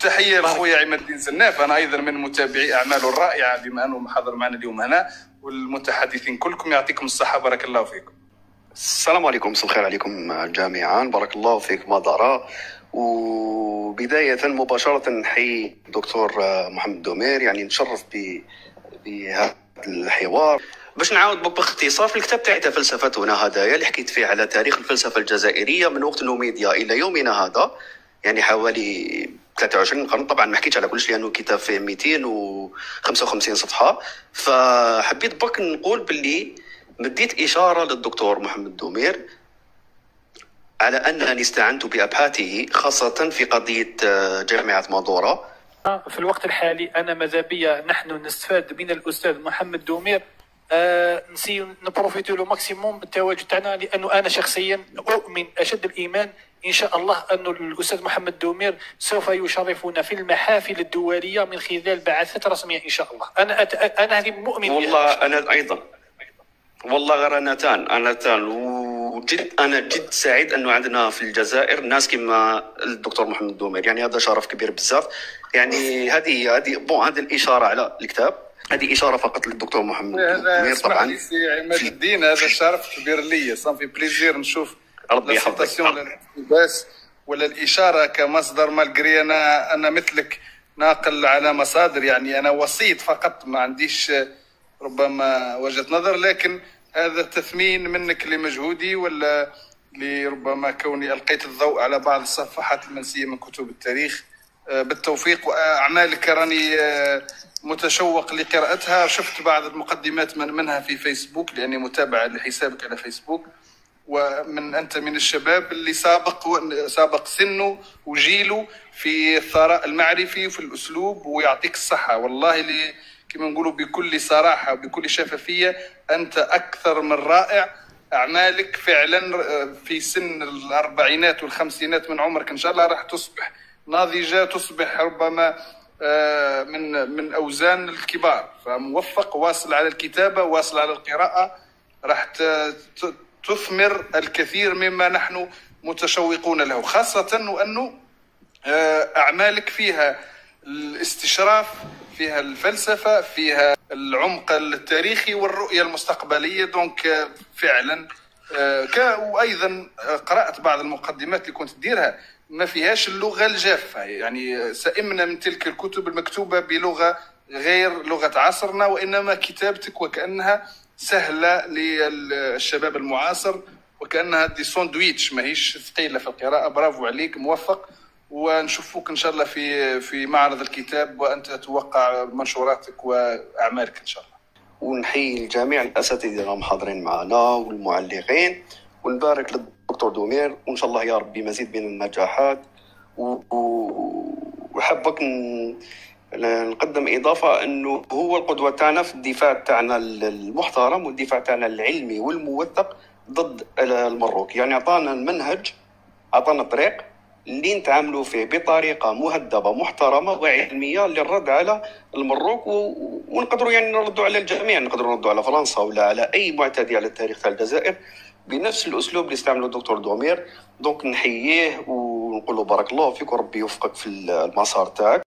تحية لاخويا عماد الدين زناف أنا أيضا من متابعي اعماله الرائعة بما أنه حاضر معنا اليوم هنا والمتحدثين كلكم يعطيكم الصحة بارك الله فيكم. السلام عليكم مساء الخير عليكم جميعا بارك الله فيك مدارة وبداية مباشرة نحيي الدكتور محمد دومير يعني نتشرف ب- بهذا الحوار. باش نعاود باختصار في الكتاب تاعي تاع فلسفتنا هدايا اللي حكيت فيه على تاريخ الفلسفة الجزائرية من وقت النوميديا إلى يومنا هذا يعني حوالي 23 قرن. طبعا ما حكيتش على كلش لأنه الكتاب فيه 255 صفحة. فحبيت برك نقول باللي مديت إشارة للدكتور محمد دومير على أنني استعنت بأبحاثه خاصة في قضية آه، جامعة مادورا. في الوقت الحالي أنا ماذا بيا نحن نستفاد من الأستاذ محمد دومير. آه نسي نبروفيتو le maximum بالتواجد تاعنا لأنه أنا شخصيا أؤمن أشد الإيمان إن شاء الله انه الأستاذ محمد دومير سوف يشرفنا في المحافل الدولية من خلال بعثات رسمية إن شاء الله. أنا أت... أنا هذه مؤمن. والله أنا أيضا. والله غير أنا تان. أنا تان. وجد أنا جد سعيد أنه عندنا في الجزائر ناس كما الدكتور محمد دومير. يعني هذا شرف كبير بزاف. يعني هذه هذه bon هذه الإشارة على الكتاب. هذه إشارة فقط للدكتور محمد. لي طبعا عماد الدين هذا شرف كبير لي ça fait plaisir نشوف ربي يحفظك. citation ولا الإشارة كمصدر malgré أنا أنا مثلك ناقل على مصادر يعني أنا وسيط فقط ما عنديش ربما وجهة نظر لكن هذا تثمين منك لمجهودي ولا لربما كوني ألقيت الضوء على بعض الصفحات المنسية من كتب التاريخ. بالتوفيق. وأعمالك راني آه، متشوق لقراءتها. شفت بعض المقدمات من منها في فيسبوك لأني متابع لحسابك على فيسبوك. ومن أنت من الشباب اللي سابق سابق سنه وجيله في الثراء المعرفي وفي الأسلوب ويعطيك الصحة. والله اللي كما نقولوا بكل صراحة وبكل شفافية أنت أكثر من رائع. أعمالك فعلا في سن الأربعينات والخمسينات من عمرك إن شاء الله راح تصبح ناضجه تصبح ربما آه، من من أوزان الكبار. فموفق واصل على الكتابة واصل على القراءة راح تثمر الكثير مما نحن متشوقون له. خاصة وأنه آه، أعمالك فيها الاستشراف فيها الفلسفة فيها العمق التاريخي والرؤية المستقبلية. دونك آه، فعلا وأيضا آه، قرأت بعض المقدمات اللي كنت تديرها ما فيهاش اللغة الجافة. يعني سئمنا من تلك الكتب المكتوبة بلغة غير لغة عصرنا وإنما كتابتك وكأنها سهلة للشباب المعاصر وكأنها des sandwichs ماهيش ثقيلة في القراءة. برافو عليك موفق. ونشوفوك إن شاء الله في في معرض الكتاب وأنت توقع منشوراتك وأعمالك إن شاء الله. ونحيي الجميع الأساتذة اللي راهم حاضرين معنا والمعلقين ونبارك للدكتور دومير وإن شاء الله يا ربي مزيد من النجاحات وحبك ن- نقدم إضافة إنه هو القدوة تاعنا في الدفاع تاعنا المحترم والدفاع تاعنا العلمي والموثق ضد المروك. يعني أعطانا المنهج أعطانا طريق اللي نتعاملوا فيه بطريقة مهذبة محترمة وعلمية للرد على المروك ونقدروا يعني نردوا على الجميع نقدروا نردوا على فرنسا ولا على أي معتدي على التاريخ تاع الجزائر بنفس الأسلوب اللي استعمله الدكتور دومير. دونك نحييه ونقول له بارك الله فيك وربي يوفقك في المسار تاعك.